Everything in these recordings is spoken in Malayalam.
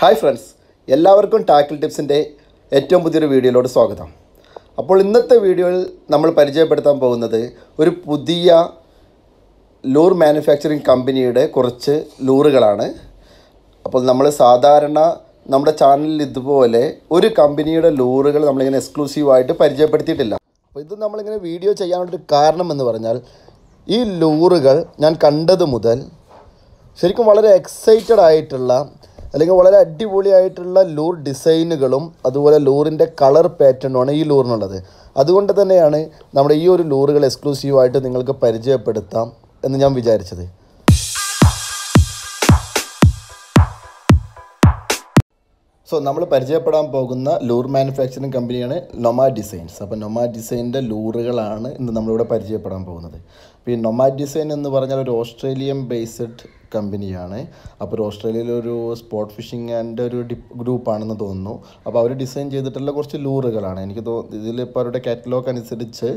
ഹായ് ഫ്രണ്ട്സ് എല്ലാവർക്കും ടാക്കിൾ ടിപ്സിന്റെ ഏറ്റവും പുതിയൊരു വീഡിയോയിലോട് സ്വാഗതം. അപ്പോൾ ഇന്നത്തെ വീഡിയോയിൽ നമ്മൾ പരിചയപ്പെടുത്താൻ പോകുന്നത് ഒരു പുതിയ ലൂർ മാനുഫാക്ചറിങ് കമ്പനിയുടെ കുറച്ച് ലൂറുകളാണ്. അപ്പോൾ നമ്മൾ സാധാരണ നമ്മുടെ ചാനലിൽ ഇതുപോലെ ഒരു കമ്പനിയുടെ ലൂറുകൾ നമ്മളിങ്ങനെ എക്സ്ക്ലൂസീവായിട്ട് പരിചയപ്പെടുത്തിയിട്ടില്ല. അപ്പോൾ ഇത് നമ്മളിങ്ങനെ വീഡിയോ ചെയ്യാനുള്ളൊരു കാരണം എന്ന് പറഞ്ഞാൽ ഈ ലൂറുകൾ ഞാൻ കണ്ടത് മുതൽ ശരിക്കും വളരെ എക്സൈറ്റഡ് ആയിട്ടുള്ള അല്ലെങ്കിൽ വളരെ അടിപൊളിയായിട്ടുള്ള ലൂർ ഡിസൈനുകളും അതുപോലെ ലൂറിന്റെ കളർ പാറ്റേണുമാണ് ഈ ലൂറിനുള്ളത് അതുകൊണ്ട് തന്നെയാണ് നമ്മുടെ ഈ ഒരു ലൂറുകൾ എക്സ്ക്ലൂസീവായിട്ട് നിങ്ങൾക്ക് പരിചയപ്പെടുത്താം എന്ന് ഞാൻ വിചാരിച്ചത്. സോ നമ്മൾ പരിചയപ്പെടാൻ പോകുന്ന ലൂർ മാനുഫാക്ചറിങ് കമ്പനിയാണ് നൊമാ ഡിസൈൻസ് അപ്പോൾ നൊമാ ഡിസൈനിന്റെ ലൂറുകളാണ് ഇന്ന് നമ്മളിവിടെ പരിചയപ്പെടാൻ പോകുന്നത്. അപ്പോൾ ഈ നൊമാ ഡിസൈൻ എന്ന് പറഞ്ഞാൽ ഒരു ഓസ്ട്രേലിയൻ ബേസ്ഡ് കമ്പനിയാണ്. അപ്പോൾ ഒരു ഓസ്ട്രേലിയയിലെ ഒരു സ്പോട്ട് ഫിഷിംഗ് ആൻഡ് ഒരു ഡി ഗ്രൂപ്പാണെന്ന് തോന്നുന്നു. അപ്പോൾ അവർ ഡിസൈൻ ചെയ്തിട്ടുള്ള കുറച്ച് ലൂറുകളാണ്. എനിക്ക് തോന്നുന്നു ഇതിലിപ്പോൾ അവരുടെ കാറ്റലോഗ് അനുസരിച്ച്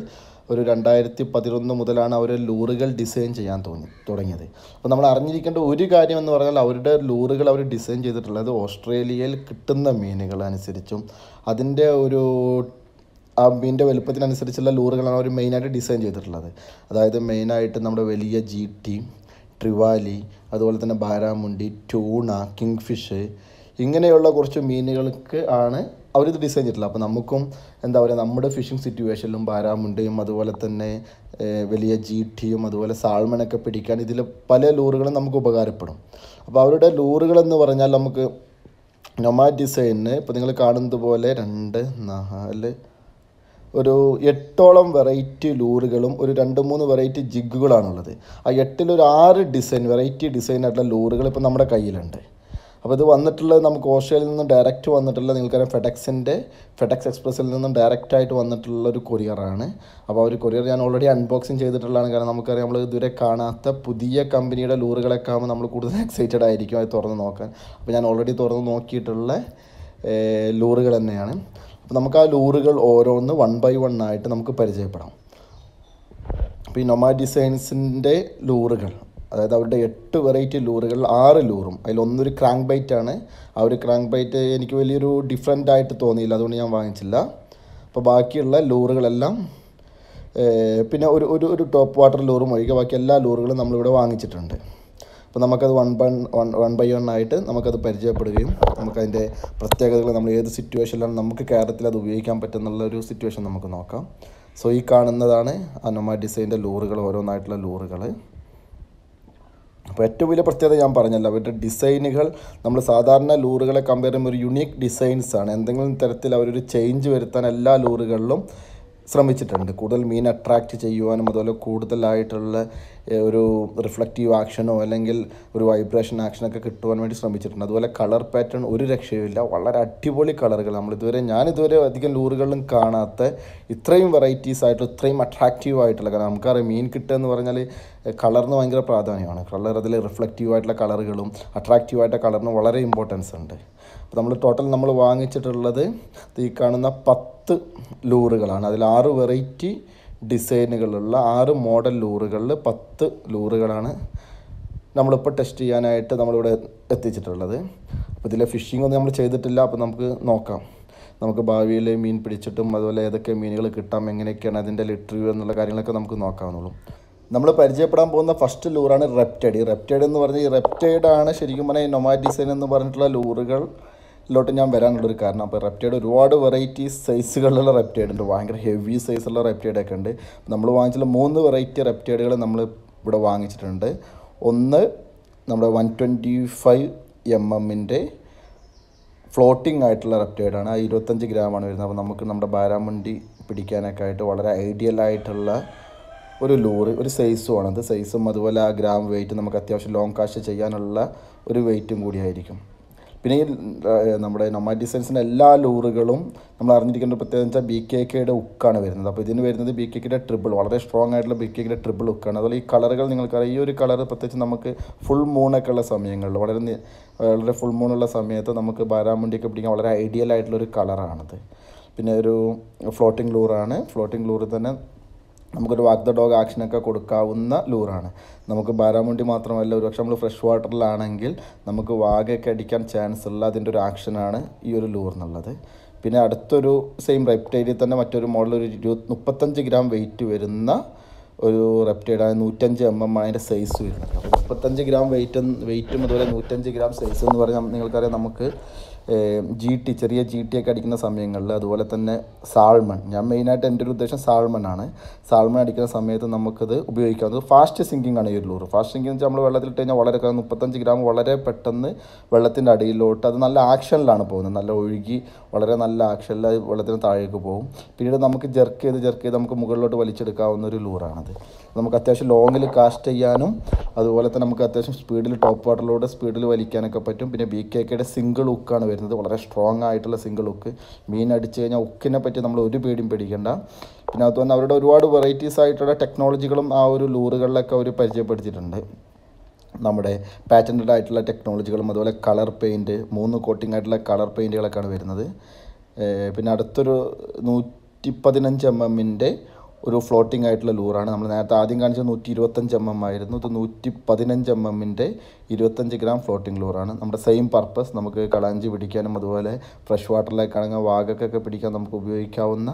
ഒരു രണ്ടായിരത്തി പതിനൊന്ന് മുതലാണ് അവർ ലൂറുകൾ ഡിസൈൻ ചെയ്യാൻ തോന്നി തുടങ്ങിയത്. അപ്പോൾ നമ്മൾ അറിഞ്ഞിരിക്കേണ്ട ഒരു കാര്യം എന്ന് പറഞ്ഞാൽ അവരുടെ ലൂറുകൾ അവർ ഡിസൈൻ ചെയ്തിട്ടുള്ളത് ഓസ്ട്രേലിയയിൽ കിട്ടുന്ന മീനുകൾ അനുസരിച്ചും അതിന്റെ ഒരു ആ മീനിന്റെ വലുപ്പത്തിനനുസരിച്ചുള്ള ലൂറുകളാണ് അവർ മെയിനായിട്ട് ഡിസൈൻ ചെയ്തിട്ടുള്ളത്. അതായത് മെയിനായിട്ട് നമ്മുടെ വലിയ ജി ടി ട്രിവാലി അതുപോലെ തന്നെ ബാരാമുണ്ടി ട്യൂണ കിങ് ഫിഷ് ഇങ്ങനെയുള്ള കുറച്ച് മീനുകൾക്ക് ആണ് അവരിത് ഡിസൈൻ ചെയ്തിട്ടില്ല. അപ്പോൾ നമുക്കും എന്താ പറയുക നമ്മുടെ ഫിഷിംഗ് സിറ്റുവേഷനിലും ബാരാമുണ്ടയും അതുപോലെ തന്നെ വലിയ ജീട്ടിയും ടിയും അതുപോലെ സാൾമണൊക്കെ പിടിക്കാൻ ഇതിൽ പല ലൂറുകളും നമുക്ക് ഉപകാരപ്പെടും. അപ്പോൾ അവരുടെ ലൂറുകളെന്ന് പറഞ്ഞാൽ നമുക്ക് നൊമാ ഡിസൈനിന് ഇപ്പോൾ നിങ്ങൾ കാണുന്നത് പോലെ രണ്ട് നാല് ഒരു എട്ടോളം വെറൈറ്റി ലൂറുകളും ഒരു രണ്ട് മൂന്ന് വെറൈറ്റി ജിഗുകളാണുള്ളത് ആ എട്ടിലൊരു ആറ് ഡിസൈൻ വെറൈറ്റി ഡിസൈനായിട്ടുള്ള ലൂറുകൾ ഇപ്പോൾ നമ്മുടെ കയ്യിലുണ്ട്. അപ്പോൾ ഇത് വന്നിട്ടുള്ളത് നമുക്ക് ഓസ്ട്രേലിയയിൽ നിന്നും ഡയറക്റ്റ് വന്നിട്ടുള്ള നിങ്ങൾക്കറിയാം ഫെഡക്സിന്റെ ഫെഡക്സ് എക്സ്പ്രസ്സിൽ നിന്നും ഡയറക്റ്റ് ആയിട്ട് വന്നിട്ടുള്ള ഒരു കൊറിയറാണ് അപ്പോൾ ആ ഒരു കൊറിയർ ഞാൻ ഓൾറെഡി അൺബോക്സിങ് ചെയ്തിട്ടുള്ളതാണ്. കാരണം നമുക്കറിയാം നമ്മൾ ഇതുവരെ കാണാത്ത പുതിയ കമ്പനിയുടെ ലൂറുകളൊക്കെ ആകുമ്പോൾ നമ്മൾ കൂടുതൽ എക്സൈറ്റഡ് ആയിരിക്കും അത് തുറന്ന് നോക്കാൻ. അപ്പോൾ ഞാൻ ഓൾറെഡി തുറന്ന് നോക്കിയിട്ടുള്ള ലൂറുകൾ തന്നെയാണ്. അപ്പോൾ നമുക്ക് ആ ലൂറുകൾ ഓരോന്ന് വൺ ബൈ വൺ ആയിട്ട് നമുക്ക് പരിചയപ്പെടാം. അപ്പോൾ ഈ നൊമാ ഡിസൈൻസിന്റെ ലൂറുകൾ അതായത് അവരുടെ എട്ട് വെറൈറ്റി ലൂറുകൾ ആറ് ലൂറും അതിലൊന്നൊരു ക്രാങ്ക് ബൈറ്റ് ആണ്. ആ ഒരു ക്രാങ്ക് ബൈറ്റ് എനിക്ക് വലിയൊരു ഡിഫറെന്റ് ആയിട്ട് തോന്നിയില്ല. അതുകൊണ്ട് ഞാൻ വാങ്ങിച്ചില്ല. അപ്പോൾ ബാക്കിയുള്ള ലൂറുകളെല്ലാം പിന്നെ ഒരു ഒരു ഒരു ടോപ്പ് വാട്ടർ ലൂറും ഒഴികെ ബാക്കി എല്ലാ ലൂറുകളും നമ്മളിവിടെ വാങ്ങിച്ചിട്ടുണ്ട്. അപ്പോൾ നമുക്കത് one bun one one by one ആയിട്ട് നമുക്കത് പരിചയപ്പെടുകയും നമുക്കതിന്റെ പ്രത്യേകതകൾ നമ്മൾ ഏത് സിറ്റുവേഷനിലാണ് നമുക്ക് കേരളത്തിൽ അത് ഉപയോഗിക്കാൻ പറ്റുന്നുള്ള ഒരു സിറ്റുവേഷൻ നമുക്ക് നോക്കാം. സോ ഈ കാണുന്നതാണ് അനോമ ഡിസൈന്റെ ലൂറുകൾ ഓരോന്നായിട്ടുള്ള ലൂറുകൾ അപ്പോൾ ഏറ്റവും വലിയ പ്രത്യേകത ഞാൻ പറഞ്ഞല്ലോ അവരുടെ ഡിസൈനുകൾ നമ്മൾ സാധാരണ ലൂറുകളെ കമ്പയർ ചെയ്യുമ്പോൾ ഒരു യുണീക്ക് ഡിസൈൻസ് ആണ്. എന്തെങ്കിലും തരത്തിൽ അവരൊരു ചേഞ്ച് വരുത്താൻ എല്ലാ ലൂറുകളിലും ശ്രമിച്ചിട്ടുണ്ട്. കൂടുതൽ മീൻ അട്രാക്റ്റ് ചെയ്യുവാനും അതുപോലെ കൂടുതലായിട്ടുള്ള ഒരു റിഫ്ലക്റ്റീവ് ആക്ഷനോ അല്ലെങ്കിൽ ഒരു വൈബ്രേഷൻ ആക്ഷനൊക്കെ കിട്ടുവാൻ വേണ്ടി ശ്രമിച്ചിട്ടുണ്ട്. അതുപോലെ കളർ പാറ്റേൺ ഒരു രക്ഷയുമില്ല വളരെ അടിപൊളി കളറുകൾ നമ്മളിതുവരെ ഞാനിതുവരെ അധികം ലൂറുകളിലും കാണാത്ത ഇത്രയും വെറൈറ്റീസ് ആയിട്ട് ഇത്രയും അട്രാക്റ്റീവ് ആയിട്ടുള്ള കാരണം നമുക്കറിയാം മീൻ കിട്ടുക എന്ന് പറഞ്ഞാൽ കളറിന് ഭയങ്കര പ്രാധാന്യമാണ്. കളർ അതിൽ റിഫ്ലക്റ്റീവ് ആയിട്ടുള്ള കളറുകളും അട്രാക്റ്റീവ് ആയിട്ടുള്ള കളറിന് വളരെ ഇമ്പോർട്ടൻസ് ഉണ്ട്. അപ്പോൾ നമ്മൾ ടോട്ടൽ നമ്മൾ വാങ്ങിച്ചിട്ടുള്ളത് ഈ കാണുന്ന പത്ത് ലൂറുകളാണ്. അതിൽ ആറ് വെറൈറ്റി ഡിസൈനുകളുള്ള ആറ് മോഡൽ ലൂറുകളിൽ പത്ത് ലൂറുകളാണ് നമ്മളിപ്പോൾ ടെസ്റ്റ് ചെയ്യാനായിട്ട് നമ്മളിവിടെ എത്തിച്ചിട്ടുള്ളത്. അപ്പോൾ ഇതിലെ ഫിഷിംഗ് ഒന്നും നമ്മൾ ചെയ്തിട്ടില്ല. അപ്പോൾ നമുക്ക് നോക്കാം. നമുക്ക് ഭാവിയിൽ മീൻ പിടിച്ചിട്ടും അതുപോലെ ഏതൊക്കെ മീനുകൾ കിട്ടാം എങ്ങനെയൊക്കെയാണ് അതിന്റെ ലിറ്ററി എന്നുള്ള കാര്യങ്ങളൊക്കെ നമുക്ക് നോക്കാവുന്നുള്ളൂ. നമ്മൾ പരിചയപ്പെടാൻ പോകുന്ന ഫസ്റ്റ് ലൂറാണ് റെപ്റ്റൈഡ് ഈ റെപ്റ്റൈഡ് എന്ന് പറഞ്ഞാൽ ഈ റെപ്റ്റൈഡാണ് ശരിക്കും പറഞ്ഞാൽ നൊമാ ഡിസൈൻ എന്ന് പറഞ്ഞിട്ടുള്ള ലൂറുകളിലോട്ട് ഞാൻ വരാനുള്ളൊരു കാരണം. അപ്പോൾ റെപ്റ്റൈഡ് ഒരുപാട് വെറൈറ്റി സൈസുകളിലുള്ള റെപ്റ്റൈഡ് ഉണ്ട്. ഭയങ്കര ഹെവി സൈസുള്ള റെപ്റ്റൈഡ് ഒക്കെ ഉണ്ട്. നമ്മൾ വാങ്ങിച്ചുള്ള മൂന്ന് വെറൈറ്റി റെപ്റ്റൈഡുകൾ നമ്മൾ ഇവിടെ വാങ്ങിച്ചിട്ടുണ്ട്. ഒന്ന് നമ്മുടെ വൺ ട്വന്റി ഫൈവ് എം എമ്മിന്റെ ഫ്ലോട്ടിംഗ് ആയിട്ടുള്ള റെപ്റ്റൈഡാണ് ആ ഇരുപത്തഞ്ച് ഗ്രാമാണ് വരുന്നത്. അപ്പോൾ നമുക്ക് നമ്മുടെ ബാരാമുണ്ടി പിടിക്കാനൊക്കെ ആയിട്ട് വളരെ ഐഡിയൽ ആയിട്ടുള്ള ഒരു ലൂറ് ഒരു സൈസുമാണ് അത് സൈസും അതുപോലെ ആ ഗ്രാം വെയിറ്റ് നമുക്ക് അത്യാവശ്യം ലോങ് കാശ് ചെയ്യാനുള്ള ഒരു വെയിറ്റും കൂടിയായിരിക്കും പിന്നെ ഈ നമ്മുടെ നൊമാ ഡിസൈൻസിന്റെ എല്ലാ ലൂറുകളും നമ്മൾ അറിഞ്ഞിരിക്കേണ്ട പ്രത്യേകത വെച്ചാൽ ബി കെ കെയുടെ ഉക്കാണ് വരുന്നത്. അപ്പോൾ ഇതിന് വരുന്നത് ബി കെ കെയുടെ ട്രിബിൾ വളരെ സ്ട്രോങ് ആയിട്ടുള്ള ബി കെ കെയുടെ ട്രിബിൾ ഉക്കാണ് അതുപോലെ ഈ കളറുകൾ നിങ്ങൾക്കറിയാം. ഈ ഒരു കളർ പ്രത്യേകിച്ച് നമുക്ക് ഫുൾ മൂണൊക്കെ ഉള്ള സമയങ്ങളിൽ വളരെ വളരെ ഫുൾ മൂണുള്ള സമയത്ത് നമുക്ക് ബാരാമുണ്ടിയൊക്കെ പിടിക്കാൻ വളരെ ഐഡിയൽ ആയിട്ടുള്ള ആയിട്ടുള്ളൊരു കളറാണത് പിന്നെ ഒരു ഫ്ലോട്ടിംഗ് ലൂറാണ് ഫ്ലോട്ടിംഗ് ലൂറിൽ തന്നെ നമുക്കൊരു വാക്ക് ദ ഡോഗ് ആക്ഷനൊക്കെ കൊടുക്കാവുന്ന ലൂറാണ് നമുക്ക് ബാരാമുണ്ടി മാത്രമല്ല ഒരുപക്ഷെ നമ്മൾ ഫ്രഷ് വാട്ടറിലാണെങ്കിൽ നമുക്ക് വാഗയൊക്കെ അടിക്കാൻ ചാൻസ് ഉള്ള അതിന്റെ ഒരു ആക്ഷനാണ് ഈ ഒരു ലൂർ എന്നുള്ളത്. പിന്നെ അടുത്തൊരു സെയിം റെപ്റ്റൈലിൽ തന്നെ മറ്റൊരു മോഡൽ ഒരു ഇരുപത് മുപ്പത്തഞ്ച് ഗ്രാം വെയിറ്റ് വരുന്ന ഒരു റെപ്റ്റൈഡ് നൂറ്റഞ്ച് എം എം അതിന്റെ സൈസ് വരുന്നത്. അപ്പോൾ മുപ്പത്തഞ്ച് ഗ്രാം വെയിറ്റ് വെയിറ്റും അതുപോലെ നൂറ്റഞ്ച് ഗ്രാം സൈസ് എന്ന് പറഞ്ഞാൽ നിങ്ങൾക്കറിയാം നമുക്ക് ജി ടി ചെറിയ ജി ടി ഒക്കെ അടിക്കുന്ന സമയങ്ങളിൽ അതുപോലെ തന്നെ സാൾമൺ ഞാൻ മെയിനായിട്ട് എന്റെ ഒരു ഉദ്ദേശം സാൾമൺ ആണ്. സാൾമൺ അടിക്കുന്ന സമയത്ത് നമുക്കത് ഉപയോഗിക്കാവുന്നത് ഫാസ്റ്റ് സിങ്കിങ് ആണ് ഈ ഒരു ലൂറ് ഫാസ്റ്റ് സിങ്കിങ് വെച്ചാൽ നമ്മൾ വെള്ളത്തിൽ ഇട്ട് കഴിഞ്ഞാൽ വളരെ മുപ്പത്തഞ്ച് ഗ്രാം വളരെ പെട്ടെന്ന് വെള്ളത്തിന്റെ അടിയിലോട്ട് അത് നല്ല ആക്ഷനിലാണ് പോകുന്നത്. നല്ല ഒഴുകി വളരെ നല്ല ആക്ഷനിൽ വെള്ളത്തിന് താഴേക്ക് പോകും. പിന്നീട് നമുക്ക് ജർക്ക് ചെയ്ത് ജർക്ക് ചെയ്ത് നമുക്ക് മുകളിലോട്ട് വലിച്ചെടുക്കാവുന്ന ഒരു ലൂറാണത് നമുക്ക് അത്യാവശ്യം ലോങ്ങിൽ കാസ്റ്റ് ചെയ്യാനും അതുപോലെ തന്നെ നമുക്ക് അത്യാവശ്യം സ്പീഡിൽ ടോപ്പ് വാട്ടറിലൂടെ സ്പീഡിൽ വലിക്കാനൊക്കെ പറ്റും. പിന്നെ ബി കെ കെയുടെ സിംഗിൾ ഉക്കാണ് വരുന്നത്. വളരെ സ്ട്രോങ് ആയിട്ടുള്ള സിംഗിൾ ഉക്ക് മീൻ അടിച്ചു കഴിഞ്ഞാൽ ഉക്കിനെ പറ്റി നമ്മൾ ഒരു പേടിയും പേടിക്കേണ്ട. പിന്നെ അതുപോലെ അവരുടെ ഒരുപാട് വെറൈറ്റീസ് ആയിട്ടുള്ള ടെക്നോളജികളും ആ ഒരു ലൂറുകളിലൊക്കെ അവർ പരിചയപ്പെടുത്തിയിട്ടുണ്ട്. നമ്മുടെ പാറ്റന്റഡ് ആയിട്ടുള്ള ടെക്നോളജികളും അതുപോലെ കളർ പെയിന്റ് മൂന്ന് കോട്ടിംഗ് ആയിട്ടുള്ള കളർ പെയിന്റുകളൊക്കെയാണ് വരുന്നത്. പിന്നെ അടുത്തൊരു നൂറ്റി പതിനഞ്ച് എം എമ്മിന്റെ ഒരു ഫ്ലോട്ടിംഗ് ആയിട്ടുള്ള ലൂറാണ് നമ്മൾ നേരത്തെ ആദ്യം കാണിച്ചത് നൂറ്റി ഇരുപത്തഞ്ച് എം എം ആയിരുന്നു. ഇത് നൂറ്റി പതിനഞ്ച് എം എമ്മിന്റെ ഇരുപത്തഞ്ച് ഗ്രാം ഫ്ലോട്ടിംഗ് ലൂറാണ് നമ്മുടെ സെയിം പർപ്പസ് നമുക്ക് കളാഞ്ചി പിടിക്കാനും അതുപോലെ ഫ്രഷ് വാട്ടറിലേക്ക് വാട്ടറിലേക്കാണെങ്കിൽ വാഗക്കൊക്കെ പിടിക്കാൻ നമുക്ക് ഉപയോഗിക്കാവുന്ന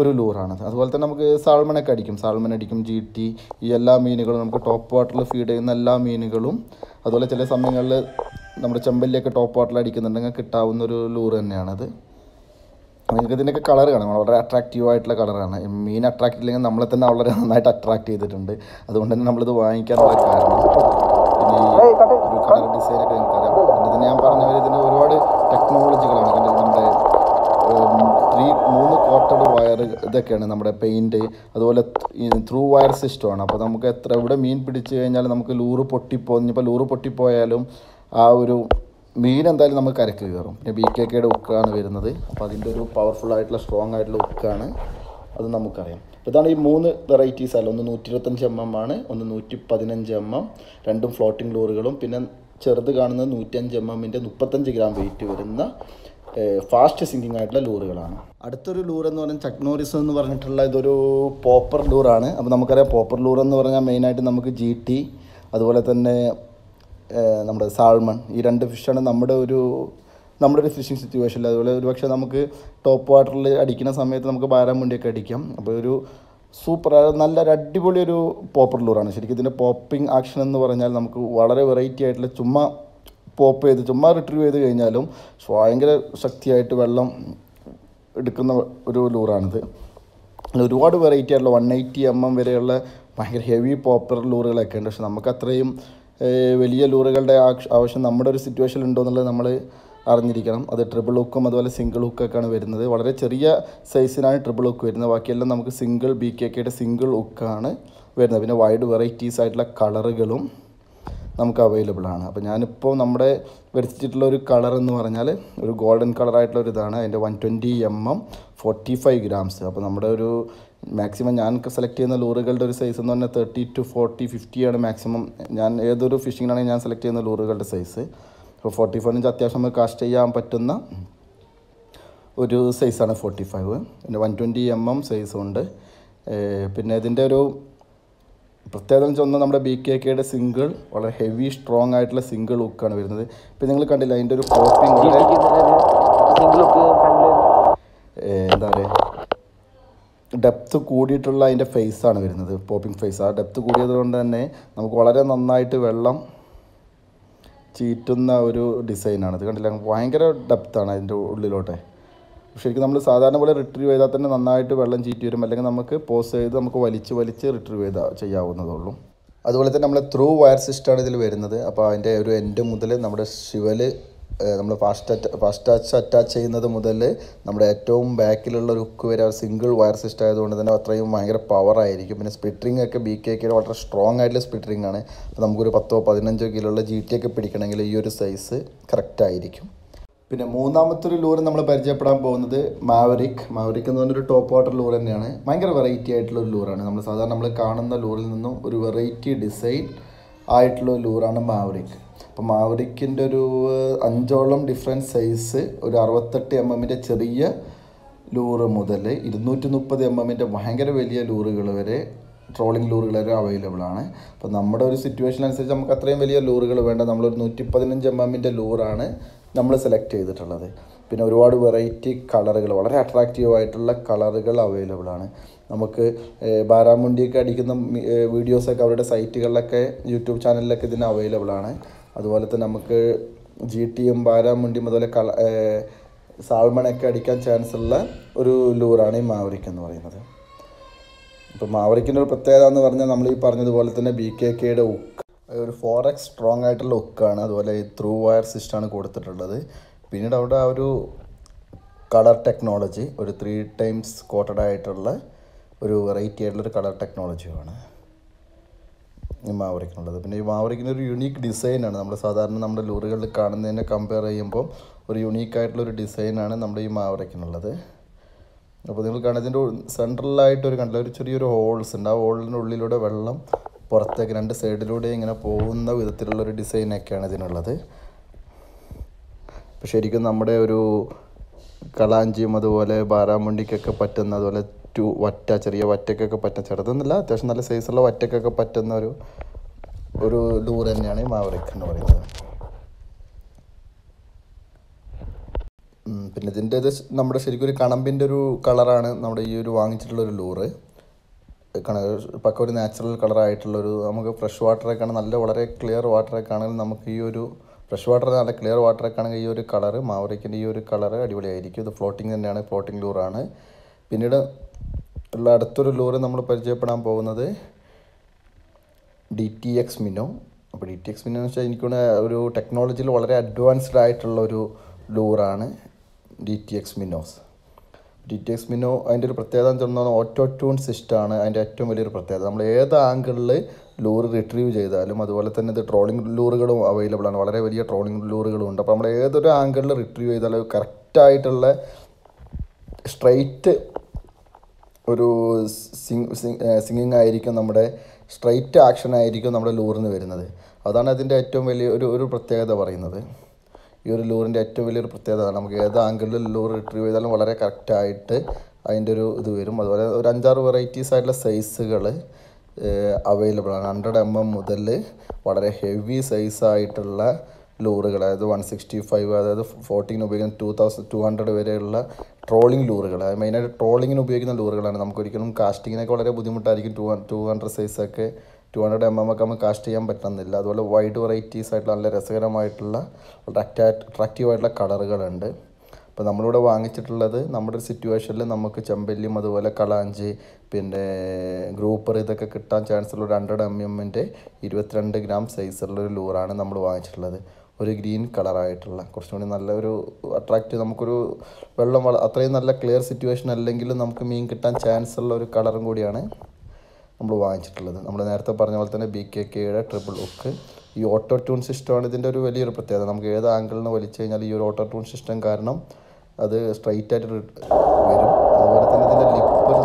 ഒരു ലൂറാണ് അതുപോലെ തന്നെ നമുക്ക് സാൾമണൊക്കെ അടിക്കും. സാൾമൺ അടിക്കും ജി ടി ഈ എല്ലാ മീനുകളും നമുക്ക് ടോപ്പ് വാട്ടറിൽ ഫീഡ് ചെയ്യുന്ന എല്ലാ മീനുകളും. അതുപോലെ ചില സമയങ്ങളിൽ നമ്മുടെ ചെമ്പല്ലിയൊക്കെ ടോപ്പ് വാട്ടറിൽ അടിക്കുന്നുണ്ടെങ്കിൽ കിട്ടാവുന്ന ഒരു ലൂറ് തന്നെയാണത്. നിങ്ങൾക്ക് ഇതിന്റെയൊക്കെ കളർ കാണാം. വളരെ അട്രാക്റ്റീവ് ആയിട്ടുള്ള കളറാണ് മീൻ അട്രാക്റ്റ് ഇല്ലെങ്കിൽ നമ്മളെ തന്നെ വളരെ നന്നായിട്ട് അട്രാക്റ്റ് ചെയ്തിട്ടുണ്ട്. അതുകൊണ്ട് തന്നെ നമ്മളിത് വാങ്ങിക്കാനുള്ള കാരണം പിന്നെ ഒരു കളർ ഡിസൈനൊക്കെ നിങ്ങൾക്കറിയാം പിന്നെ ഇതിന് ഞാൻ പറഞ്ഞ പോലെ ഇതിന്റെ ഒരുപാട് ടെക്നോളജികളാണ് കണ്ടത് നമ്മുടെ ത്രീ മൂന്ന് കോട്ടഡ് വയർ ഇതൊക്കെയാണ് നമ്മുടെ പെയിന്റ് അതുപോലെ ത്രൂ വയർ സിസ്റ്റമാണ് അപ്പോൾ നമുക്ക് എത്ര ഇവിടെ മീൻ പിടിച്ചു കഴിഞ്ഞാൽ നമുക്ക് ലൂറ് പൊട്ടിപ്പോ ഇനിയിപ്പോൾ ലൂറ് പൊട്ടിപ്പോയാലും ആ ഒരു മീൻ എന്തായാലും നമുക്ക് കരക്ക് കയറും. പിന്നെ ബി കെ കെയുടെ ഉക്കാണ് വരുന്നത്. അപ്പോൾ അതിന്റെ ഒരു പവർഫുൾ ആയിട്ടുള്ള സ്ട്രോങ് ആയിട്ടുള്ള ഉക്കാണ് അത് നമുക്കറിയാം. ഇതാണ് ഈ മൂന്ന് വെറൈറ്റീസ് അല്ല. ഒന്ന് നൂറ്റി ഇരുപത്തഞ്ച് എം എം ആണ് ഒന്ന് നൂറ്റി പതിനഞ്ച് എം എം രണ്ടും ഫ്ലോട്ടിംഗ് ലോറുകളും പിന്നെ ചെറുത് കാണുന്നത് നൂറ്റഞ്ച് എം എമ്മിന്റെ മുപ്പത്തഞ്ച് ഗ്രാം വെയിറ്റ് വരുന്ന ഫാസ്റ്റ് സിങ്കിങ് ആയിട്ടുള്ള ലൂറുകളാണ് അടുത്തൊരു ലൂർ എന്ന് പറഞ്ഞാൽ ചക്നോറിസ് എന്ന് പറഞ്ഞിട്ടുള്ള ഇതൊരു പോപ്പർ ലൂറാണ് അപ്പോൾ നമുക്കറിയാം പോപ്പർ ലൂർ എന്ന് പറഞ്ഞാൽ മെയിനായിട്ട് നമുക്ക് ജി ടി അതുപോലെ തന്നെ നമ്മുടെ സാൾമൺ ഈ രണ്ട് ഫിഷാണ് നമ്മുടെ ഒരു നമ്മുടെ ഒരു ഫിഷിംഗ് സിറ്റുവേഷനിൽ അതുപോലെ ഒരു പക്ഷേ നമുക്ക് ടോപ്പ് വാട്ടറിൽ അടിക്കുന്ന സമയത്ത് നമുക്ക് ബാരാമുണ്ടിയൊക്കെ അടിക്കാം. അപ്പോൾ ഒരു സൂപ്പർ നല്ല ഒരു അടിപൊളി ഒരു പോപ്പർ ലൂറാണ് ശരിക്കും ഇതിന്റെ പോപ്പിംഗ് ആക്ഷൻ എന്ന് പറഞ്ഞാൽ നമുക്ക് വളരെ വെറൈറ്റി ആയിട്ടുള്ള ചുമ്മാ പോപ്പ് ചെയ്ത് ചുമ്മാ റിട്രീവ് ചെയ്ത് കഴിഞ്ഞാലും ഭയങ്കര ശക്തിയായിട്ട് വെള്ളം എടുക്കുന്ന ഒരു ലൂറാണിത് ഒരുപാട് വെറൈറ്റി ആയിട്ടുള്ള വൺ എയ്റ്റി എം എം വരെയുള്ള ഭയങ്കര ഹെവി പോപ്പർ ലൂറുകളൊക്കെ ഉണ്ട്. പക്ഷെ നമുക്ക് അത്രയും വലിയ ലൂറുകളുടെ ആവശ്യം നമ്മുടെ ഒരു സിറ്റുവേഷൻ ഉണ്ടോ എന്നുള്ളത് നമ്മൾ അറിഞ്ഞിരിക്കണം. അത് ട്രിപ്പിൾ ഹുക്കും അതുപോലെ സിംഗിൾ ഹുക്കൊക്കെയാണ് വരുന്നത്. വളരെ ചെറിയ സൈസിനാണ് ട്രിപ്പിൾ ഹുക്ക് വരുന്നത്. ബാക്കിയെല്ലാം നമുക്ക് സിംഗിൾ ബി കെ കെയുടെ സിംഗിൾ ഹുക്കാണ് വരുന്നത്. പിന്നെ വൈഡ് വെറൈറ്റീസ് ആയിട്ടുള്ള കളറുകളും നമുക്ക് അവൈലബിൾ ആണ്. അപ്പോൾ ഞാനിപ്പോൾ നമ്മുടെ വരച്ചിട്ടുള്ള ഒരു കളർ എന്ന് പറഞ്ഞാൽ ഒരു ഗോൾഡൻ കളറായിട്ടുള്ള ഒരു ഇതാണ്. അതിന്റെ one twenty M M forty five grams അപ്പോൾ നമ്മുടെ ഒരു മാക്സിമം ഞാൻ സെലക്ട് ചെയ്യുന്ന ലൂറുകളുടെ ഒരു സൈസ് എന്ന് പറഞ്ഞാൽ തേർട്ടി ടു ഫോർട്ടി ഫിഫ്റ്റിയാണ് മാക്സിമം ഞാൻ ഏതൊരു ഫിഷിങ്ങിനാണെങ്കിൽ ഞാൻ സെലക്ട് ചെയ്യുന്ന ലൂറുകളുടെ സൈസ് അപ്പോൾ ഫോർട്ടി ഫോർ ഇഞ്ച് അത്യാവശ്യം നമുക്ക് കാസ്റ്റ് ചെയ്യാൻ പറ്റുന്ന ഒരു സൈസാണ് ഫോർട്ടി ഫൈവ് പിന്നെ വൺ ട്വന്റി എം എം സൈസും ഉണ്ട്. പിന്നെ ഇതിന്റെ ഒരു പ്രത്യേകത എന്ന് വെച്ചാൽ നമ്മുടെ ബി കെ കെയുടെ സിംഗിൾ വളരെ ഹെവി സ്ട്രോങ് ആയിട്ടുള്ള സിംഗിൾ ഹുക്കാണ് വരുന്നത്. ഇപ്പം നിങ്ങൾ കണ്ടില്ല അതിന്റെ ഒരു ഏഹ് എന്താ പറയുക ഡെപ്ത് കൂടിയിട്ടുള്ള അതിന്റെ ഫേസാണ് വരുന്നത് പോപ്പിംഗ് ഫേസ്. ആ ഡെപ്ത് കൂടിയത് കൊണ്ട് തന്നെ നമുക്ക് വളരെ നന്നായിട്ട് വെള്ളം ചീറ്റുന്ന ഒരു ഡിസൈനാണ്. ഇത് കണ്ടില്ല? ഭയങ്കര ഡെപ്താണ് അതിന്റെ ഉള്ളിലോട്ടെ. ശരിക്കും നമ്മൾ സാധാരണ പോലെ റിട്രീവ് ചെയ്താൽ തന്നെ നന്നായിട്ട് വെള്ളം ചീറ്റി വരും. അല്ലെങ്കിൽ നമുക്ക് പോസ് ചെയ്ത് നമുക്ക് വലിച്ച് വലിച്ച് റിട്രീവ് ചെയ്താൽ ചെയ്യാവുന്നതുള്ളൂ. അതുപോലെ തന്നെ നമ്മൾ ത്രൂ വയർ സിസ്റ്റമാണ് ഇതിൽ വരുന്നത്. അപ്പോൾ അതിന്റെ ഒരു എൻഡ് മുതൽ നമ്മുടെ ശിവൽ നമ്മൾ ഫാസ്റ്റ് ഫാസ്റ്റ് ടച്ച് അറ്റാച്ച് ചെയ്യുന്നത് മുതൽ നമ്മുടെ ഏറ്റവും ബാക്കിലുള്ള ഒരു ഹുക്ക് വരെ സിംഗിൾ വയർ സിസ്റ്റം ആയതുകൊണ്ട് തന്നെ അത്രയും ഭയങ്കര പവർ ആയിരിക്കും. പിന്നെ സ്പിറ്ററിംഗ് ഒക്കെ ബി കെ ഒക്കെ വളരെ സ്ട്രോങ് ആയിട്ടുള്ള സ്പിറ്ററിംഗ് ആണ്. അപ്പോൾ നമുക്കൊരു പത്തോ പതിനഞ്ചോ കിലോ ഉള്ള ജി ടി ഒക്കെ പിടിക്കണമെങ്കിൽ ഈ ഒരു സൈസ് കറക്റ്റ് ആയിരിക്കും. പിന്നെ മൂന്നാമത്തെ ഒരു ലൂർ നമ്മൾ പരിചയപ്പെടാൻ പോകുന്നത് മാവറിക് മാവറിക് എന്ന് പറഞ്ഞൊരു ടോപ്പ് വാട്ടർ ലൂർ തന്നെയാണ്. ഭയങ്കര വെറൈറ്റി ആയിട്ടുള്ള ഒരു ലൂറാണ് നമ്മൾ സാധാരണ നമ്മൾ കാണുന്ന ലൂറിൽ നിന്നും ഒരു വെറൈറ്റി ഡിസൈൻ ആയിട്ടുള്ള ലൂറാണ് മാവറിക് അപ്പോൾ മാവരിക്കിന്റെ ഒരു അഞ്ചോളം ഡിഫറെന്റ് സൈസ് ഒരു അറുപത്തെട്ട് എം എമ്മിന്റെ ചെറിയ ലൂറ് മുതൽ ഇരുന്നൂറ്റി മുപ്പത് എം എമ്മിന്റെ ഭയങ്കര വലിയ ലൂറുകൾ വരെ ട്രോളിംഗ് ലൂറുകൾ വരെ അവൈലബിൾ ആണ്. അപ്പോൾ നമ്മുടെ ഒരു സിറ്റുവേഷൻ അനുസരിച്ച് നമുക്ക് അത്രയും വലിയ ലൂറുകൾ വേണ്ട. നമ്മളൊരു നൂറ്റി പതിനഞ്ച് എം എമ്മിന്റെ ലൂറാണ് നമ്മൾ സെലക്ട് ചെയ്തിട്ടുള്ളത്. പിന്നെ ഒരുപാട് വെറൈറ്റി കളറുകൾ വളരെ അട്രാക്റ്റീവ് ആയിട്ടുള്ള കളറുകൾ അവൈലബിൾ ആണ്. നമുക്ക് ബാരാമുണ്ടിയൊക്കെ അടിക്കുന്ന വീഡിയോസൊക്കെ അവരുടെ സൈറ്റുകളിലൊക്കെ യൂട്യൂബ് ചാനലിലൊക്കെ ഇതിന് അവൈലബിൾ ആണ്. അതുപോലെ തന്നെ നമുക്ക് ജി ടിയും ബാരാമുണ്ടിയും അതുപോലെ കള സാൾമണൊക്കെ അടിക്കാൻ ചാൻസ് ഉള്ള ഒരു ലൂറാണ് ഈ മാവരിക്ക എന്ന് പറയുന്നത്. ഇപ്പോൾ മാവരിക്കിന്റെ ഒരു പ്രത്യേകത എന്ന് പറഞ്ഞാൽ നമ്മൾ ഈ പറഞ്ഞതുപോലെ തന്നെ ബി കെ കെയുടെ ഉക്ക് ഒരു ഫോർ എക്സ് സ്ട്രോങ് ആയിട്ടുള്ള ഉക്കാണ് അതുപോലെ ത്രൂ വയർ സിസ്റ്റാണ് കൊടുത്തിട്ടുള്ളത്. പിന്നീട് അവിടെ ആ ഒരു കളർ ടെക്നോളജി ഒരു ത്രീ ടൈംസ് കോട്ടഡ് ആയിട്ടുള്ള ഒരു വെറൈറ്റി ആയിട്ടുള്ളൊരു കളർ ടെക്നോളജിയുമാണ് മാവറിക്കിനുള്ളത്. പിന്നെ ഈ മാവറിക്കിന് യുണീക്ക് ഡിസൈനാണ് നമ്മൾ സാധാരണ നമ്മുടെ ലൂറുകളിൽ കാണുന്നതിനെ കമ്പയർ ചെയ്യുമ്പോൾ ഒരു യുണീക്ക് ആയിട്ടുള്ള ഒരു ഡിസൈനാണ് നമ്മുടെ ഈ മാവറിക്കിനുള്ളത്. അപ്പോൾ നിങ്ങൾ കാണുന്നതിന്റെ സെൻട്രലായിട്ട് ഒരു കണ്ടില്ല? ഒരു ചെറിയൊരു ഹോൾസ് ഉണ്ട്. ആ ഹോളിന്റെ ഉള്ളിലൂടെ വെള്ളം പുറത്തേക്ക് രണ്ട് സൈഡിലൂടെ ഇങ്ങനെ പോകുന്ന വിധത്തിലുള്ള ഒരു ഡിസൈനൊക്കെയാണ് ഇതിനുള്ളത്. ശരിക്കും നമ്മുടെ ഒരു കളാഞ്ചിയും അതുപോലെ ബാരാമുണ്ടിക്കൊക്കെ പറ്റുന്ന അതുപോലെ ടു വറ്റ ചെറിയ വറ്റക്കൊക്കെ പറ്റുന്ന ചെറുതെന്നില്ല അത്യാവശ്യം നല്ല സൈസുള്ള വറ്റക്കൊക്കെ പറ്റുന്ന ഒരു ഒരു ലൂർ തന്നെയാണ് ഈ മാവറിക് എന്ന് പറയുന്നത്. പിന്നെ ഇതിന്റെ ഇത് നമ്മുടെ ശരിക്കും ഒരു കണമ്പിന്റെ ഒരു കളറാണ് നമ്മുടെ ഈ ഒരു വാങ്ങിച്ചിട്ടുള്ള ഒരു ലൂറ് കണ പക്ക ഒരു നാച്ചുറൽ കളറായിട്ടുള്ളൊരു നമുക്ക് ഫ്രഷ് വാട്ടറൊക്കെ നല്ല വളരെ ക്ലിയർ വാട്ടറൊക്കെ ആണെങ്കിൽ നമുക്ക് ഈ ഒരു ഫ്രഷ് വാട്ടർ നല്ല ക്ലിയർ വാട്ടറൊക്കെ ആണെങ്കിൽ ഈ ഒരു കളറ് മാവറിക്കിന്റെ ഈ ഒരു കളറ് അടിപൊളിയായിരിക്കും. ഇത് ഫ്ലോട്ടിങ് തന്നെയാണ് ഫ്ലോട്ടിംഗ് ലൂറാണ് പിന്നീട് ഉള്ള അടുത്തൊരു ലോറി നമ്മൾ പരിചയപ്പെടാൻ പോകുന്നത് ഡി ടി എക്സ് മിനോ അപ്പോൾ ഡി ടി എക്സ് മിനോ എന്ന് വെച്ചാൽ എനിക്കൊന്ന് ഒരു ടെക്നോളജിയിൽ വളരെ അഡ്വാൻസ്ഡ് ആയിട്ടുള്ള ഒരു ലൂറാണ് D T X minnows D T X minnow അതിന്റെ ഒരു പ്രത്യേകത എന്ന് പറഞ്ഞാൽ ഓട്ടോ ട്യൂൺ സിസ്റ്റമാണ് അതിന്റെ ഏറ്റവും വലിയൊരു പ്രത്യേകത. നമ്മൾ ഏത് ആംഗിളിൽ ലൂറ് റിട്രീവ് ചെയ്താലും അതുപോലെ തന്നെ ഇത് ട്രോളിംഗ് ലൂറുകളും അവൈലബിൾ ആണ്. വളരെ വലിയ ട്രോളിംഗ് ലൂറുകളും ഉണ്ട്. അപ്പോൾ നമ്മൾ ഏതൊരു ആംഗിളിൽ റിട്രീവ് ചെയ്താലും കറക്റ്റായിട്ടുള്ള സ്ട്രൈറ്റ് ഒരു സിങ് സിംഗിങ് ആയിരിക്കും നമ്മുടെ സ്ട്രൈറ്റ് ആക്ഷൻ ആയിരിക്കും നമ്മുടെ ലൂറിന് വരുന്നത്. അതാണ് അതിന്റെ ഏറ്റവും വലിയ ഒരു ഒരു പ്രത്യേകത പറയുന്നത്. ഈ ഒരു ലൂറിന്റെ ഏറ്റവും വലിയൊരു പ്രത്യേകത. നമുക്ക് ഏത് ആംഗിളിൽ ലൂർ റിട്രീവ് ചെയ്താലും വളരെ കറക്റ്റായിട്ട് അതിന്റെ ഒരു ഇത് വരും. അതുപോലെ ഒരു അഞ്ചാറ് വെറൈറ്റീസ് ആയിട്ടുള്ള സൈസുകൾ അവൈലബിൾ ആണ്. ഹൺഡ്രഡ് എം എം മുതൽ വളരെ ഹെവി സൈസായിട്ടുള്ള ലൂറുകൾ അതായത് വൺ സിക്സ്റ്റി ഫൈവ് അതായത് ഫോർട്ടീൻ ഉപയോഗിക്കുന്ന ടു തൗസൻഡ് ടു ഹൺഡ്രഡ് വരെയുള്ള ട്രോളിംഗ് ലൂറുകൾ. മെയിനായിട്ട് ട്രോളിങ്ങിന് ഉപയോഗിക്കുന്ന ലൂറുകളാണ്. നമുക്കൊരിക്കലും കാസ്റ്റിങ്ങിനൊക്കെ വളരെ ബുദ്ധിമുട്ടായിരിക്കും ടു ടു ഹൺഡ്രഡ് സൈസൊക്കെ. ടു ഹൺഡ്രഡ് എം എം ഒക്കെ നമുക്ക് കാസ്റ്റ് ചെയ്യാൻ പറ്റുന്നില്ല. അതുപോലെ വൈഡ് വെറൈറ്റീസ് ആയിട്ടുള്ള നല്ല രസകരമായിട്ടുള്ള അട്രാക്റ്റീവ് ആയിട്ടുള്ള കളറുകളുണ്ട്. അപ്പോൾ നമ്മളിവിടെ വാങ്ങിച്ചിട്ടുള്ളത് നമ്മുടെ ഒരു സിറ്റുവേഷനിൽ നമുക്ക് ചെമ്പല്ലിയും അതുപോലെ കളാഞ്ചി പിന്നെ ഗ്രൂപ്പർ ഇതൊക്കെ കിട്ടാൻ ചാൻസ് ഉള്ള ഒരു ഹൺഡ്രഡ് എം എമ്മിന്റെ ഇരുപത്തിരണ്ട് ഗ്രാം സൈസുള്ള ഒരു ലൂറാണ് നമ്മൾ വാങ്ങിച്ചിട്ടുള്ളത്. ഒരു ഗ്രീൻ കളറായിട്ടുള്ള കുറച്ചുകൂടി നല്ലൊരു അട്രാക്റ്റ് നമുക്കൊരു വെള്ളം വള അത്രയും നല്ല ക്ലിയർ സിറ്റുവേഷൻ അല്ലെങ്കിലും നമുക്ക് മീൻ കിട്ടാൻ ചാൻസ് ഉള്ള ഒരു കളറും കൂടിയാണ് നമ്മൾ വാങ്ങിച്ചിട്ടുള്ളത്. നമ്മൾ നേരത്തെ പറഞ്ഞ പോലെ തന്നെ ബി കെ കെയുടെ ട്രിപ്പിൾ ഉക്ക് ഈ ഓട്ടോ ട്യൂൺ സിസ്റ്റമാണ് ഇതിന്റെ ഒരു വലിയൊരു പ്രത്യേകത. നമുക്ക് ഏത് ആംഗിളിൽ നിന്ന് വലിച്ചു കഴിഞ്ഞാൽ ഈ ഒരു ഓട്ടോ ട്യൂൺ സിസ്റ്റം കാരണം അത് സ്ട്രൈറ്റ് ആയിട്ട് വരും. അതുപോലെ തന്നെ ഇതിന്റെ ലിപ്പ് ഒരു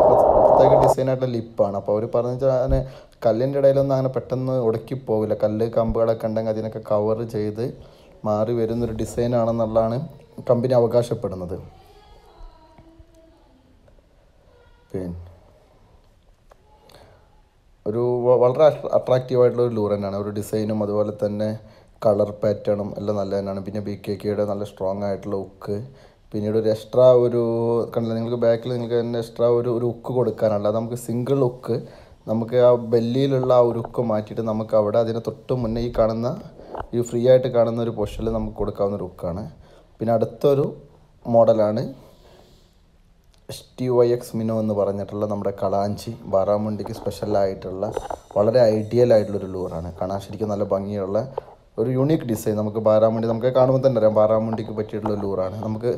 പ്രത്യേക ഡിസൈനായിട്ടുള്ള ലിപ്പാണ് അപ്പോൾ അവർ പറഞ്ഞു കല്ലിന്റെ ഇടയിലൊന്നും അങ്ങനെ പെട്ടെന്ന് ഉടക്കി പോകില്ല കല്ല് കമ്പുകളൊക്കെ ഉണ്ടെങ്കിൽ അതിനൊക്കെ കവർ ചെയ്ത് മാറി വരുന്നൊരു ഡിസൈനാണെന്നുള്ളതാണ് കമ്പനി അവകാശപ്പെടുന്നത്. പിന്നെ ഒരു വളരെ അട്രാക്റ്റീവായിട്ടുള്ള ഒരു ലൂർ തന്നെയാണ്. ഒരു ഡിസൈനും അതുപോലെ തന്നെ കളർ പാറ്റേണും എല്ലാം നല്ല തന്നെയാണ്. പിന്നെ ബി കെ കെയുടെ നല്ല സ്ട്രോങ് ആയിട്ടുള്ള ഉക്ക് പിന്നീട് ഒരു എക്സ്ട്രാ ഒരു കണ്ടില്ല? നിങ്ങൾക്ക് ബാക്കിൽ നിങ്ങൾക്ക് തന്നെ എക്സ്ട്രാ ഒരു ഒരു ഉക്ക് കൊടുക്കാനുള്ള അത് നമുക്ക് സിംഗിൾ ഉക്ക് നമുക്ക് ആ ബെല്ലിയിലുള്ള ആ ഉരുക്ക് മാറ്റിയിട്ട് നമുക്ക് അവിടെ അതിന് തൊട്ട് മുന്നേ ഈ കാണുന്ന ഈ ഫ്രീ ആയിട്ട് കാണുന്ന ഒരു പൊഷനിൽ നമുക്ക് കൊടുക്കാവുന്ന ഒരു ഉക്കാണ് പിന്നെ അടുത്തൊരു മോഡലാണ് S T Y X minnow എന്ന് പറഞ്ഞിട്ടുള്ള നമ്മുടെ കളാഞ്ചി ബാറാമുണ്ടിക്ക് സ്പെഷ്യലായിട്ടുള്ള വളരെ ഐഡിയൽ ആയിട്ടുള്ളൊരു ലൂറാണ് കാണാൻ ശരിക്കും നല്ല ഭംഗിയുള്ള ഒരു യുണീക്ക് ഡിസൈൻ നമുക്ക് ബാറാമുണ്ടി നമുക്ക് കാണുമ്പോൾ തന്നെ അറിയാം ബാറാമുണ്ടിക്ക് പറ്റിയിട്ടുള്ള ലൂറാണ് നമുക്ക്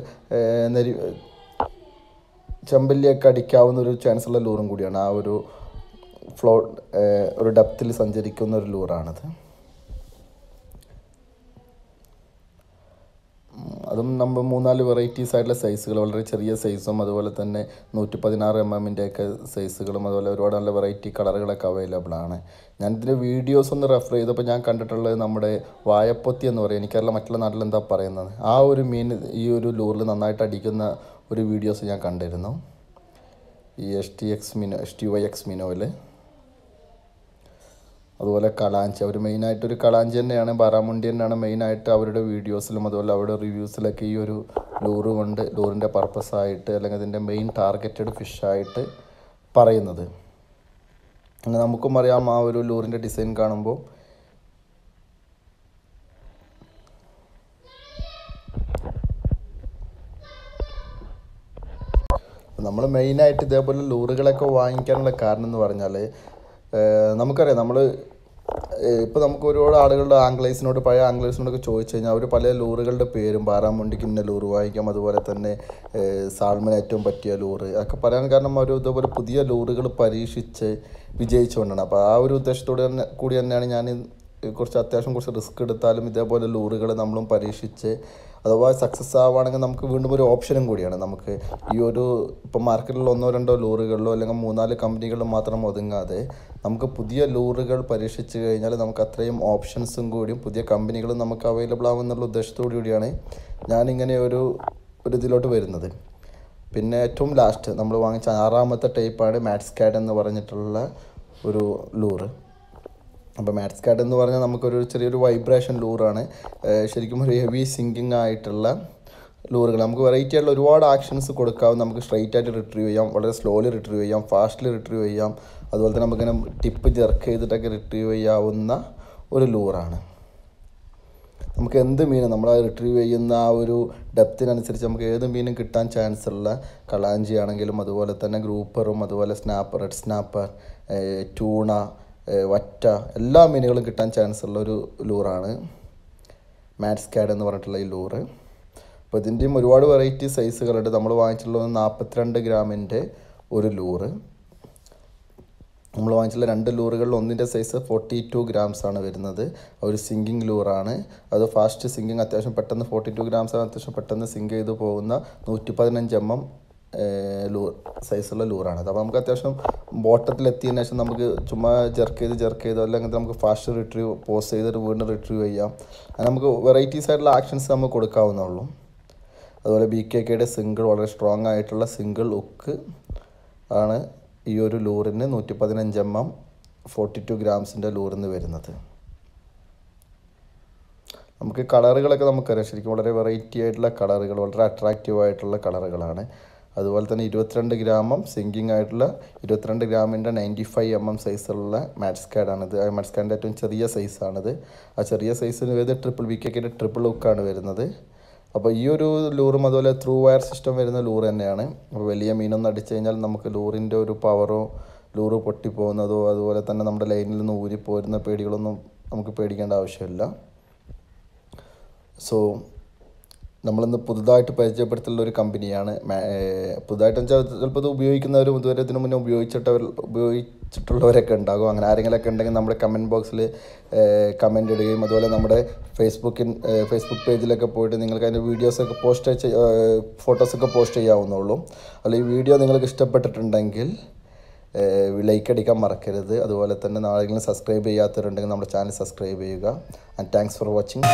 നെരി ചെമ്പല്ലിയൊക്കെ അടിക്കാവുന്ന ഒരു ചാൻസ് ഉള്ള ലൂറും കൂടിയാണ്. ആ ഒരു ഫ്ലോ ഒരു ഡെപ്തിൽ സഞ്ചരിക്കുന്ന ഒരു ലൂറാണത്. അതും നമ്മൾ മൂന്നാൽ വെറൈറ്റീസ് ആയിട്ടുള്ള സൈസുകൾ വളരെ ചെറിയ സൈസും അതുപോലെ തന്നെ നൂറ്റി പതിനാറ് എം എമ്മിന്റെ ഒക്കെ സൈസുകളും അതുപോലെ ഒരുപാട് നല്ല വെറൈറ്റി കളറുകളൊക്കെ അവൈലബിൾ ആണ്. ഞാൻ ഇതിന്റെ വീഡിയോസ് ഒന്ന് റെഫർ ചെയ്തപ്പോൾ ഞാൻ കണ്ടിട്ടുള്ളത് നമ്മുടെ വായപ്പൊത്തി എന്ന് പറയും. എനിക്കറിയില്ല മറ്റുള്ള നാട്ടിൽ എന്താ പറയുന്നത്. ആ ഒരു മീൻ ഈ ഒരു ലൂറിൽ നന്നായിട്ട് അടിക്കുന്ന ഒരു വീഡിയോസ് ഞാൻ കണ്ടിരുന്നു. ഈ S T X minnow S T Y X മിനോയിൽ അതുപോലെ കളാഞ്ചി അവർ മെയിനായിട്ട് ഒരു കളാഞ്ചി തന്നെയാണ്. ബാറാമുണ്ടി തന്നെയാണ് മെയിനായിട്ട് അവരുടെ വീഡിയോസിലും അതുപോലെ അവരുടെ റിവ്യൂസിലൊക്കെ ഈ ഒരു ലൂറ് കൊണ്ട് ലൂറിന്റെ പർപ്പസായിട്ട് അല്ലെങ്കിൽ അതിന്റെ മെയിൻ ടാർഗറ്റഡ് ഫിഷായിട്ട് പറയുന്നത്. അങ്ങനെ നമുക്കും അറിയാം ആ ഒരു ലൂറിന്റെ ഡിസൈൻ കാണുമ്പോൾ നമ്മൾ മെയിനായിട്ട് ഇതേപോലെ ലൂറുകളൊക്കെ വാങ്ങിക്കാനുള്ള കാരണം എന്ന് പറഞ്ഞാൽ നമുക്കറിയാം നമ്മൾ ഇപ്പോൾ നമുക്ക് ഒരുപാട് ആളുകളുടെ ആംഗ്ലേഴ്സിനോട് പഴയ ആംഗ്ലേഴ്സിനോടൊക്കെ ചോദിച്ചു കഴിഞ്ഞാൽ അവർ പല ലൂറുകളുടെ പേരും പാറാമുണ്ടിക്ക് ഇന്ന ലൂറ് വായിക്കാം അതുപോലെ തന്നെ സാൾമന് ഏറ്റവും പറ്റിയ ലൂറ് അതൊക്കെ പറയാൻ കാരണം അവർ ഇതുപോലെ പുതിയ ലൂറുകൾ പരീക്ഷിച്ച് വിജയിച്ചുകൊണ്ടാണ് അപ്പോൾ ആ ഒരു ഉദ്ദേശത്തോടെ തന്നെ കൂടി തന്നെയാണ് ഞാൻ കുറച്ച് അത്യാവശ്യം കുറച്ച് റിസ്ക് എടുത്താലും ഇതേപോലെ ലൂറുകൾ നമ്മളും പരീക്ഷിച്ച് അഥവാ സക്സസ് ആവുകയാണെങ്കിൽ നമുക്ക് വീണ്ടും ഒരു ഓപ്ഷനും കൂടിയാണ്. നമുക്ക് ഈ ഒരു ഇപ്പം മാർക്കറ്റിൽ ഒന്നോ രണ്ടോ ലൂറുകളിലോ അല്ലെങ്കിൽ മൂന്നാൽ കമ്പനികളിലോ മാത്രം ഒതുങ്ങാതെ നമുക്ക് പുതിയ ലൂറുകൾ പരീക്ഷിച്ച് കഴിഞ്ഞാൽ നമുക്ക് അത്രയും ഓപ്ഷൻസും കൂടിയും പുതിയ കമ്പനികളും നമുക്ക് അവൈലബിൾ ആവുമെന്നുള്ള ഉദ്ദേശത്തോടു കൂടിയാണ് ഞാനിങ്ങനെ ഒരു ഒരു ഇതിലോട്ട് വരുന്നത്. പിന്നെ ഏറ്റവും ലാസ്റ്റ് നമ്മൾ വാങ്ങിച്ച ആറാമത്തെ ടൈപ്പാണ് മാറ്റ്സ് കാഡ് എന്ന് പറഞ്ഞിട്ടുള്ള ഒരു ലൂറ് അപ്പോൾ മാറ്റ്സ് കാർഡ് എന്ന് പറഞ്ഞാൽ നമുക്കൊരു ചെറിയൊരു വൈബ്രേഷൻ ലൂറാണ് ശരിക്കും ഒരു ഹെവി സിങ്കിങ് ആയിട്ടുള്ള ലൂറുകൾ നമുക്ക് വെറൈറ്റി ആയിട്ടുള്ള ഒരുപാട് ആക്ഷൻസ് കൊടുക്കാം. നമുക്ക് സ്ട്രൈറ്റ് ആയിട്ട് റിട്രീവ് ചെയ്യാം. വളരെ സ്ലോലി റിട്രീവ് ചെയ്യാം. ഫാസ്റ്റ്ലി റിട്രീവ് ചെയ്യാം. അതുപോലെ തന്നെ നമുക്കിങ്ങനെ ടിപ്പ് ജെർക്ക് ചെയ്തിട്ടൊക്കെ റിട്രീവ് ചെയ്യാവുന്ന ഒരു ലൂറാണ് നമുക്ക് എന്ത് മീനും നമ്മൾ റിട്രീവ് ചെയ്യുന്ന ആ ഒരു ഡെപ്തിനനുസരിച്ച് നമുക്ക് ഏത് മീനും കിട്ടാൻ ചാൻസ് ഉള്ള കളാഞ്ചി ആണെങ്കിലും അതുപോലെ തന്നെ ഗ്രൂപ്പറും അതുപോലെ സ്നാപ്പർ റെഡ് സ്നാപ്പർ ട്യൂണ വറ്റ എല്ലാ മീനുകളും കിട്ടാൻ ചാൻസ് ഉള്ള ഒരു ലൂറാണ് മാറ്റ്സ് കാഡ് എന്ന് പറഞ്ഞിട്ടുള്ള ഈ ലൂറ് അപ്പോൾ ഇതിന്റെയും ഒരുപാട് വെറൈറ്റി സൈസുകളുണ്ട് നമ്മൾ വാങ്ങിച്ചിട്ടുള്ളത് നാൽപ്പത്തിരണ്ട് ഗ്രാമിന്റെ ഒരു ലൂറ് നമ്മൾ വാങ്ങിച്ചുള്ള രണ്ട് ലൂറുകളിൽ ഒന്നിന്റെ സൈസ് ഫോർട്ടി ടു ഗ്രാംസ് ആണ് വരുന്നത്. ഒരു സിങ്കിങ് ലൂറാണ് അത് ഫാസ്റ്റ് സിങ്കിങ് അത്യാവശ്യം പെട്ടെന്ന് ഫോർട്ടി ടു ഗ്രാംസ് ആണ്. അത്യാവശ്യം പെട്ടെന്ന് സിങ്ക് ചെയ്ത് പോകുന്ന നൂറ്റി പതിനഞ്ച് എം എം ലൂ സൈസുള്ള ലൂറാണ്. അപ്പോൾ നമുക്ക് അത്യാവശ്യം ബോട്ടത്തിൽ എത്തിയതിന് ശേഷം നമുക്ക് ചുമ്മാ ജെർക്ക് ചെയ്ത് ജെർക്ക് ചെയ്തോ അല്ലെങ്കിൽ നമുക്ക് ഫാസ്റ്റ് റിട്രീവ് പോസ് ചെയ്തിട്ട് വീണ്ടും റിട്രീവ് ചെയ്യാം. നമുക്ക് വെറൈറ്റീസ് ആയിട്ടുള്ള ആക്ഷൻസ് നമുക്ക് കൊടുക്കാവുന്നുള്ളൂ അതുപോലെ ബി കെ കെയുടെ സിംഗിൾ വളരെ സ്ട്രോങ് ആയിട്ടുള്ള സിംഗിൾ ഉക്ക് ആണ് ഈ ഒരു ലൂറിന് നൂറ്റി പതിനഞ്ച് എം എം ഫോർട്ടി ടു ഗ്രാംസിന്റെ ലൂറിന് വരുന്നത്. നമുക്ക് കളറുകളൊക്കെ നമുക്കറിയാം. ശരിക്കും വളരെ വെറൈറ്റി ആയിട്ടുള്ള കളറുകൾ വളരെ അട്രാക്റ്റീവ് ആയിട്ടുള്ള കളറുകളാണ്. അതുപോലെ തന്നെ ഇരുപത്തിരണ്ട് ഗ്രാമം സിങ്കിങ് ആയിട്ടുള്ള ഇരുപത്തിരണ്ട് ഗ്രാമിന്റെ നയന്റി ഫൈവ് എം എം സൈസുള്ള മാറ്റ്സ് കാർഡാണിത് ആ മാറ്റ്സ് കാർഡിന്റെ ഏറ്റവും ചെറിയ സൈസാണിത് ആ ചെറിയ സൈസിന് വരുന്നത് ട്രിപ്പിൾ വി കെക്കിന്റെ ട്രിപ്പിൾ ലുക്കാണ് വരുന്നത്. അപ്പോൾ ഈ ഒരു ലൂറും അതുപോലെ ത്രൂ വയർ സിസ്റ്റം വരുന്ന ലൂറ് തന്നെയാണ്. അപ്പോൾ വലിയ മീനൊന്നും അടിച്ചു കഴിഞ്ഞാൽ നമുക്ക് ലൂറിന്റെ ഒരു പവറോ ലൂറ് പൊട്ടിപ്പോകുന്നതോ അതുപോലെ തന്നെ നമ്മുടെ ലൈനിൽ നിന്ന് ഊരിപ്പോരുന്ന പേടികളൊന്നും നമുക്ക് പേടിക്കേണ്ട ആവശ്യമില്ല. സോ നമ്മളിന്ന് പുതുതായിട്ട് പരിചയപ്പെടുത്തുള്ള ഒരു കമ്പനിയാണ്. പുതുതായിട്ട് വെച്ചാൽ ചിലപ്പോൾ ഇത് ഉപയോഗിക്കുന്നവരും ഇതുവരെ ഇതിനു മുന്നേ ഉപയോഗിച്ചിട്ടവർ ഉപയോഗിച്ചിട്ടുള്ളവരൊക്കെ ഉണ്ടാകും. അങ്ങനെ ആരെങ്കിലുമൊക്കെ ഉണ്ടെങ്കിൽ നമ്മുടെ കമന്റ് ബോക്സിൽ കമന്റ് ഇടുകയും അതുപോലെ നമ്മുടെ ഫേസ്ബുക്കിൻ ഫേസ്ബുക്ക് പേജിലൊക്കെ പോയിട്ട് നിങ്ങൾക്ക് അതിന്റെ വീഡിയോസൊക്കെ പോസ്റ്റ് ഫോട്ടോസൊക്കെ പോസ്റ്റ് ചെയ്യാവുന്നുള്ളൂ അല്ലെങ്കിൽ ഈ വീഡിയോ നിങ്ങൾക്ക് ഇഷ്ടപ്പെട്ടിട്ടുണ്ടെങ്കിൽ ലൈക്ക് അടിക്കാൻ മറക്കരുത്. അതുപോലെ തന്നെ നാളെങ്കിലും സബ്സ്ക്രൈബ് ചെയ്യാത്തവരുണ്ടെങ്കിൽ നമ്മുടെ ചാനൽ സബ്സ്ക്രൈബ് ചെയ്യുക. And thanks for watching